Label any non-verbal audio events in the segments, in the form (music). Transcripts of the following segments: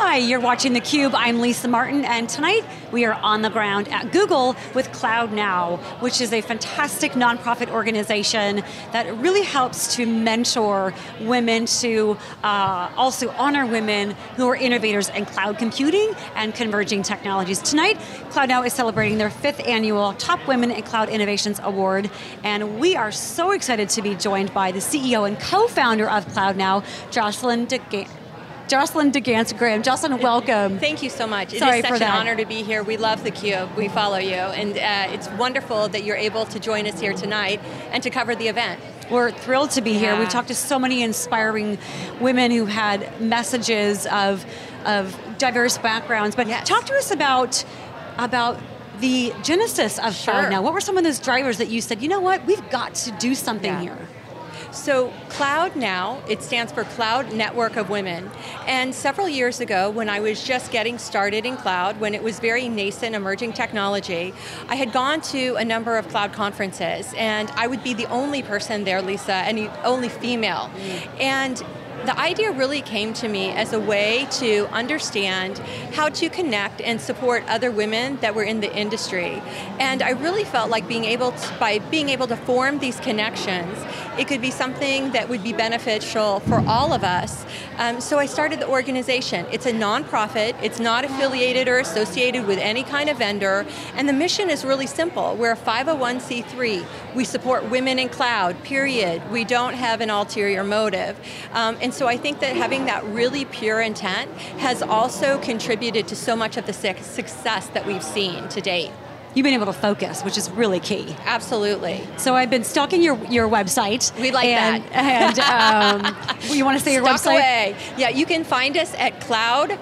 Hi, you're watching theCUBE, I'm Lisa Martin, and tonight we are on the ground at Google with Cloud Now, which is a fantastic nonprofit organization that really helps to mentor women to uh, also honor women who are innovators in cloud computing and converging technologies. Tonight, Cloud Now is celebrating their fifth annual Top Women in Cloud Innovations Award, and we are so excited to be joined by the CEO and co-founder of Cloud Now, Jocelyn DeGan Jocelyn DeGance Graham. Jocelyn, welcome. (laughs) Thank you so much. It Sorry is such for that. an honor to be here. We love theCUBE, we follow you, and uh, it's wonderful that you're able to join us here tonight and to cover the event. We're thrilled to be here. We've talked to so many inspiring women who had messages of, of diverse backgrounds, but Yes. talk to us about, about the genesis of Sure. Now. What were some of those drivers that you said, you know what, we've got to do something Yeah. here? So Cloud Now, it stands for Cloud Network of Women. And several years ago, when I was just getting started in cloud, when it was very nascent emerging technology, I had gone to a number of cloud conferences and I would be the only person there, Lisa, and the only female. Mm. And the idea really came to me as a way to understand how to connect and support other women that were in the industry. And I really felt like being able to, by being able to form these connections, it could be something that would be beneficial for all of us. Um, so I started the organization. It's a nonprofit, it's not affiliated or associated with any kind of vendor, and the mission is really simple. We're a 501c3. We support women in cloud, period. We don't have an ulterior motive. Um, and so I think that having that really pure intent has also contributed to so much of the success that we've seen to date. You've been able to focus, which is really key. Absolutely. So I've been stalking your, your website. We like and, And um, (laughs) you want to say your Stuck website? away. Yeah, you can find us at cloud-now.org.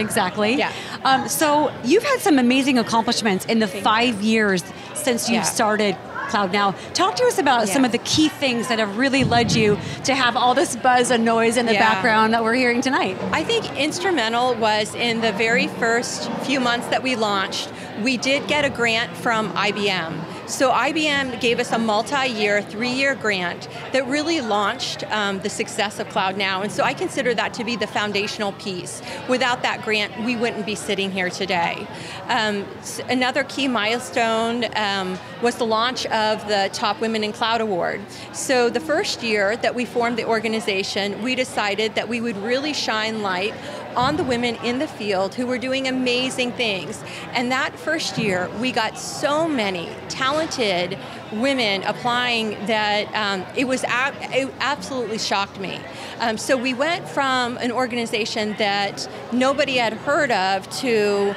Exactly. Yeah. Um, so you've had some amazing accomplishments in the Thank five years since you've Yeah. started Cloud Now. Talk to us about some of the key things that have really led you to have all this buzz and noise in the Yeah. background that we're hearing tonight. I think instrumental was in the very first few months that we launched, we did get a grant from IBM. So IBM gave us a multi-year, three-year grant that really launched um, the success of Cloud Now, and so I consider that to be the foundational piece. Without that grant, we wouldn't be sitting here today. Um, another key milestone um, was the launch of the Top Women in Cloud Award. So the first year that we formed the organization, we decided that we would really shine light on the women in the field who were doing amazing things. And that first year, we got so many talented women applying that um, it was ab- it absolutely shocked me. Um, so we went from an organization that nobody had heard of to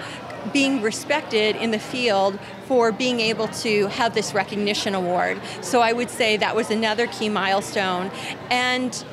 being respected in the field for being able to have this recognition award. So I would say that was another key milestone. And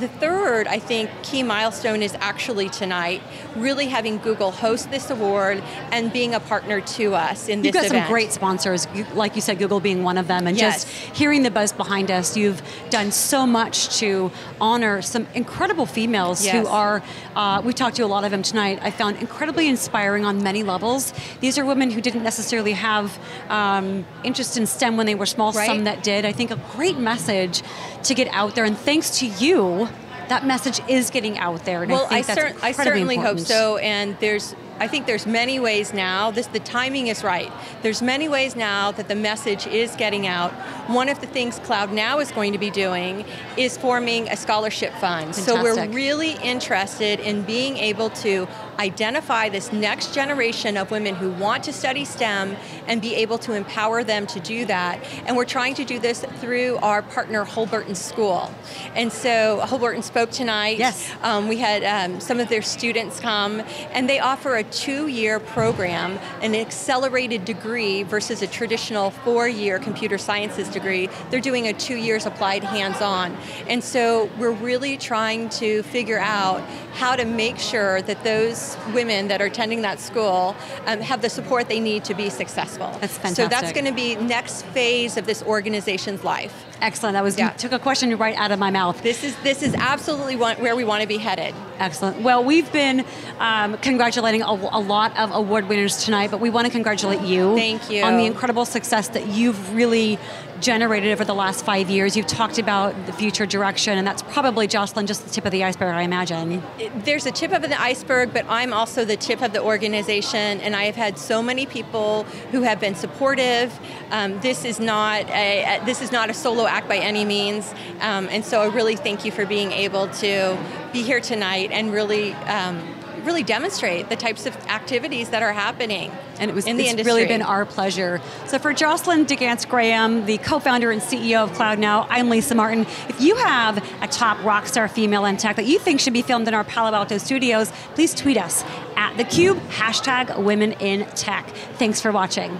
the third, I think, key milestone is actually tonight, really having Google host this award and being a partner to us in this You've got event. some great sponsors, like you said, Google being one of them, and Yes. just hearing the buzz behind us, you've done so much to honor some incredible females Yes. who are, uh, we talked to a lot of them tonight, I found incredibly inspiring on many levels. These are women who didn't necessarily have um, interest in STEM when they were small, Right. some that did. I think a great message to get out there, and thanks to you, that message is getting out there, and well, I think that's cer- I certainly hope so. And there's, I think there's many ways now. This, the timing is right. There's many ways now that the message is getting out. One of the things Cloud Now is going to be doing is forming a scholarship fund. So we're really interested in being able to identify this next generation of women who want to study STEM and be able to empower them to do that. And we're trying to do this through our partner Holberton School. And so Holberton spoke tonight. Yes. Um, we had um, some of their students come, and they offer a two-year program, an accelerated degree versus a traditional four-year computer sciences degree. They're doing a two years applied hands-on. And so we're really trying to figure out how to make sure that those women that are attending that school um, have the support they need to be successful. That's fantastic. So that's going to be next phase of this organization's life. Excellent, that was, Yeah. took a question right out of my mouth. This is, this is absolutely one, where we want to be headed. Excellent. Well, we've been um, congratulating a, a lot of award winners tonight, but we want to congratulate you. Thank you. On the incredible success that you've really generated over the last five years. You've talked about the future direction, and that's probably, Jocelyn, just the tip of the iceberg, I imagine. There's a tip of the iceberg, but I'm also the tip of the organization, and I have had so many people who have been supportive. Um, this is not a, this is not a solo act by any means, um, and so I really thank you for being able to be here tonight and really. Um, really demonstrate the types of activities that are happening and it was in the it's industry. really been our pleasure. So for Jocelyn DeGance Graham, the co-founder and CEO of CloudNow, I'm Lisa Martin. If you have a top rock star female in tech that you think should be filmed in our Palo Alto studios, please tweet us at theCUBE, hashtag women in tech. Thanks for watching.